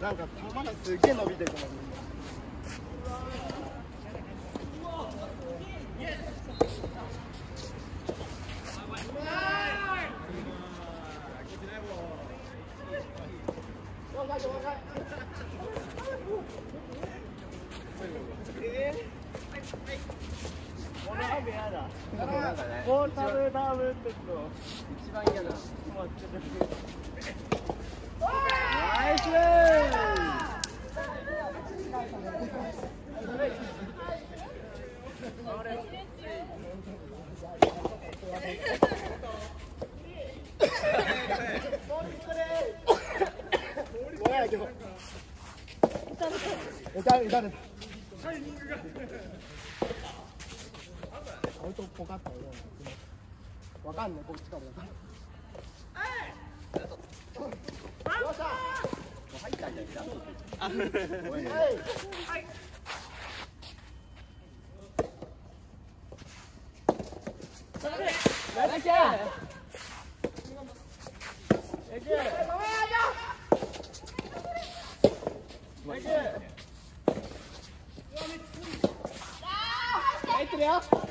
なんか球がすげえ伸びてるからボル食べ食って一番嫌な。タイミングが。アウトっぽかったよね。かん、こっちかか。ん。はい。up.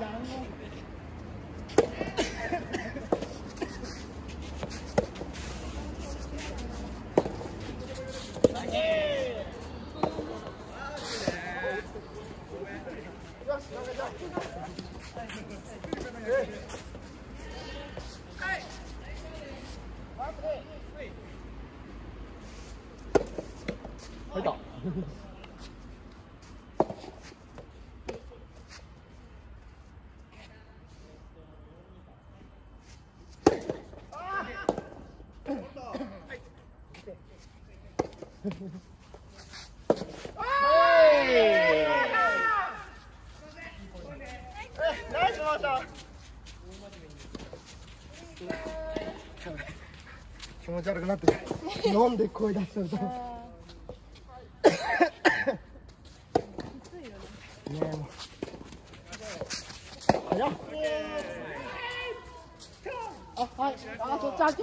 何も。気持ち悪くなってる飲んで声出しちゃうと。抓 지.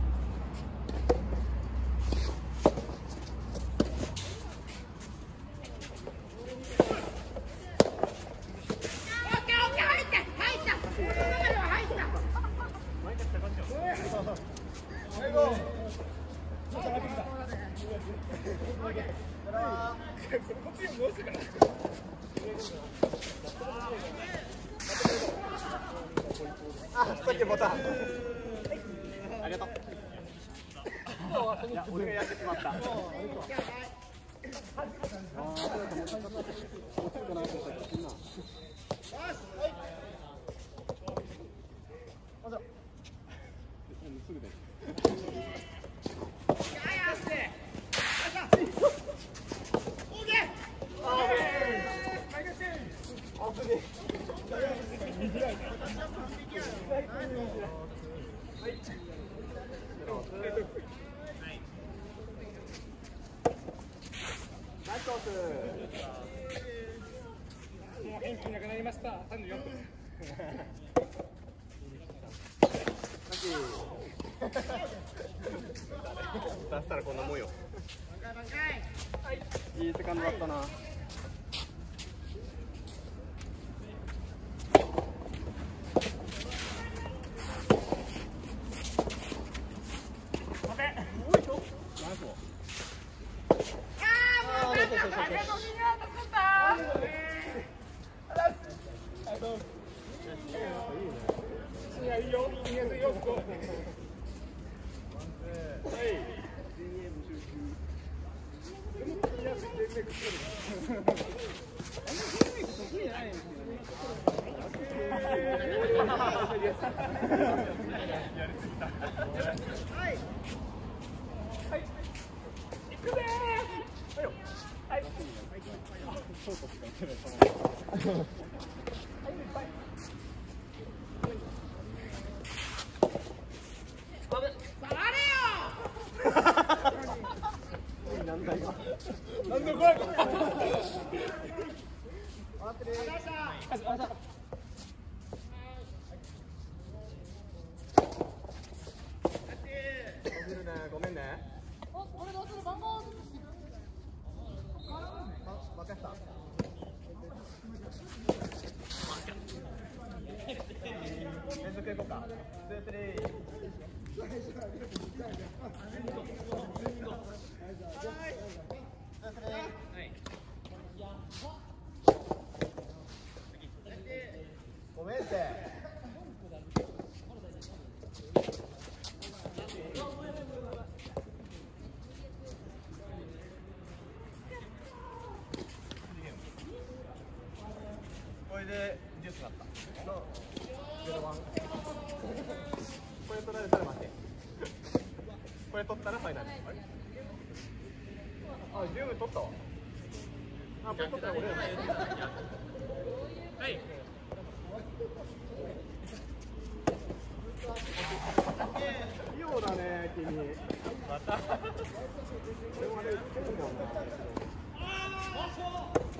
なんで怖い。ごめんね。任せた。連続いこうか。ツースリー。ごめんって。あ、十分取ったわ。あ、取ったら俺。はい。器用だね、君。また。これもあれ、結構マ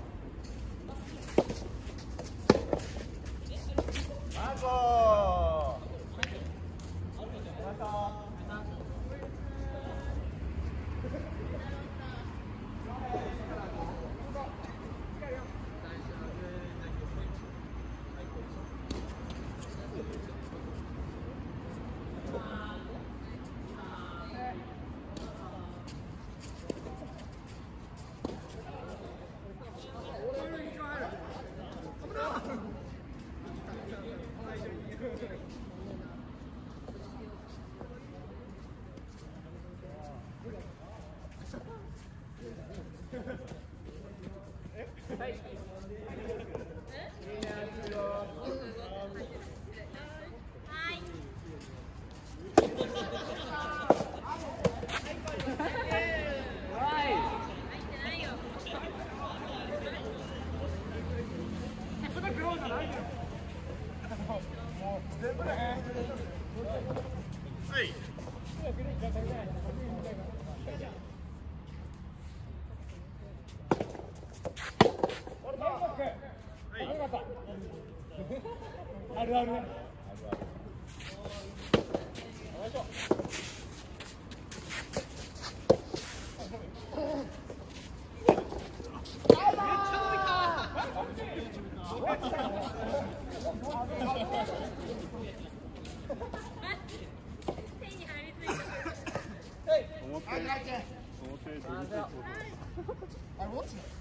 あるある。あれ持つの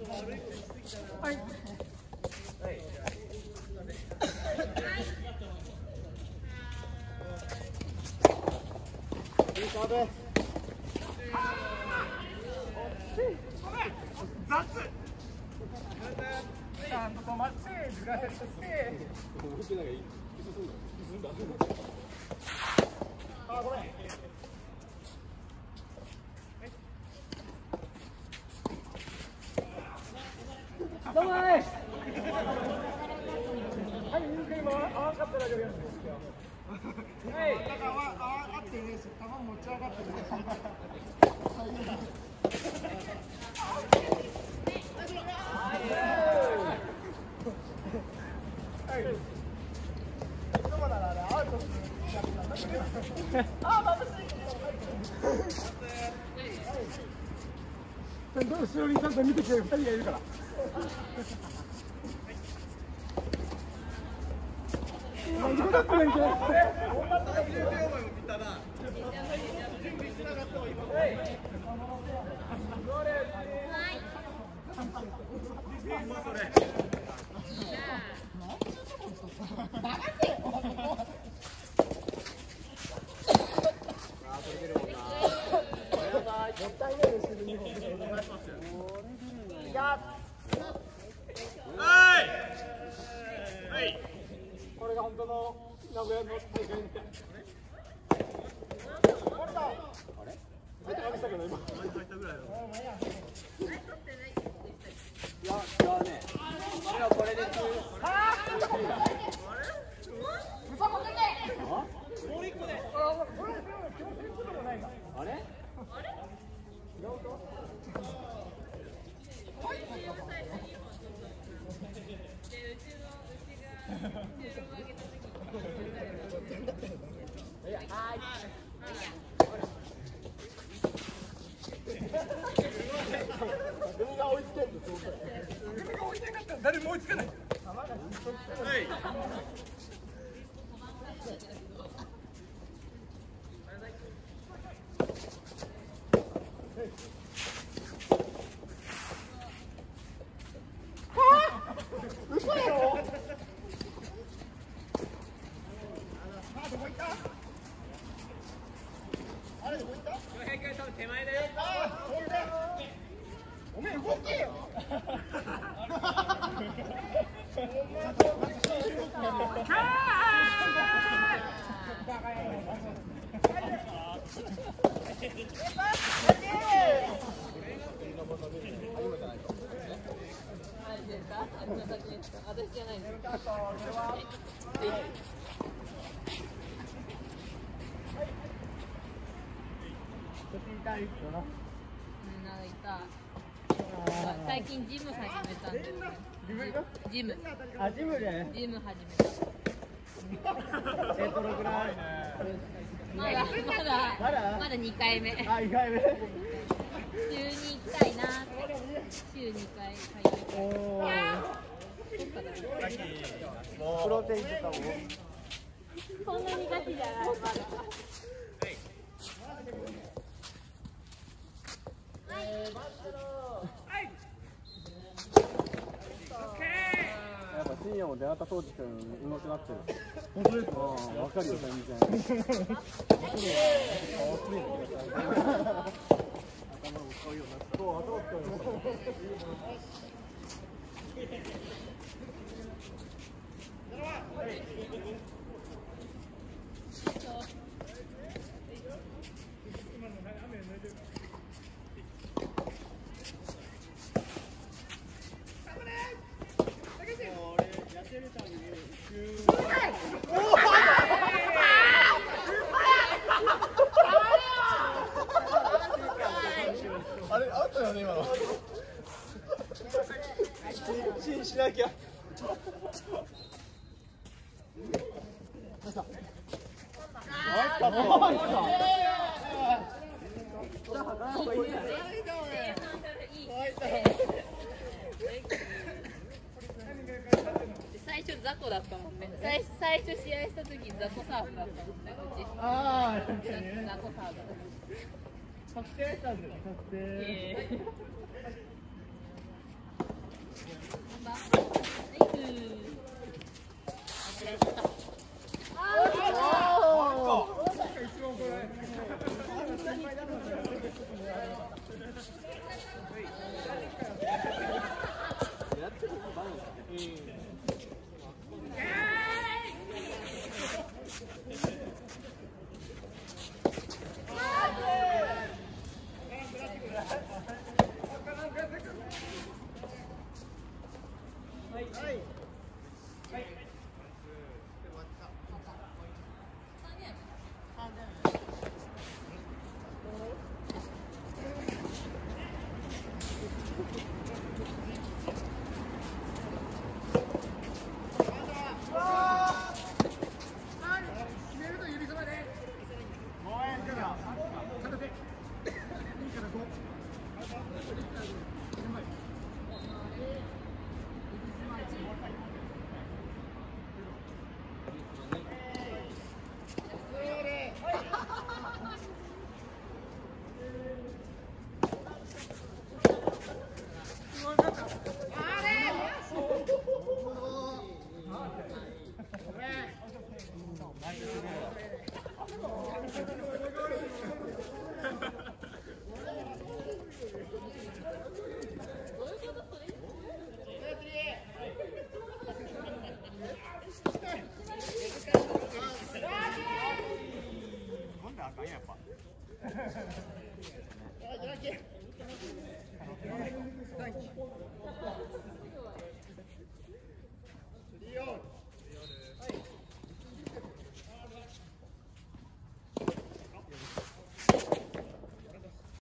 サーブちゃんと止まって、ずらせて。あ、ごめん。どうもーい。はい、今合わんかったらやるやつですよ。はい。だからあああってね球持ち上がってるどこならあれアウトするあ眩しいどう後ろにちゃんと見てくれる二人がいるから。何もだったんじゃなかいですかうんなんかい最近ジム始めた。んですよ。ジム。あジムでジム始めた。えどのぐらいまだまだまだまだ2回目。あ意外目週に1回な。週2回通って。おおプロテインとかもそんなにガチじゃないまだ。やっぱ水深夜も出会った当時から上手くなってる本当ですかうんわかるよ全然そう頭使うようになったあれアウトだよね今のチンしなきゃ最初雑魚だったもんね。最最初試合した時雑魚サーブだったもんね。うちああ確かにね。雑魚サーブ確定したんだよね確定